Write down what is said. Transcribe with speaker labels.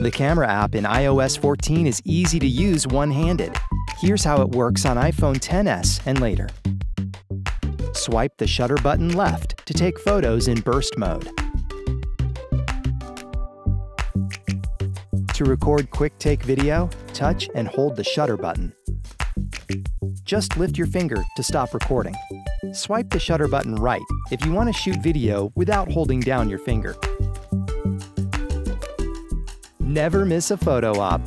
Speaker 1: The camera app in iOS 14 is easy to use one-handed. Here's how it works on iPhone XS and later. Swipe the shutter button left to take photos in burst mode. To record quick take video, touch and hold the shutter button. Just lift your finger to stop recording. Swipe the shutter button right if you want to shoot video without holding down your finger. Never miss a photo op.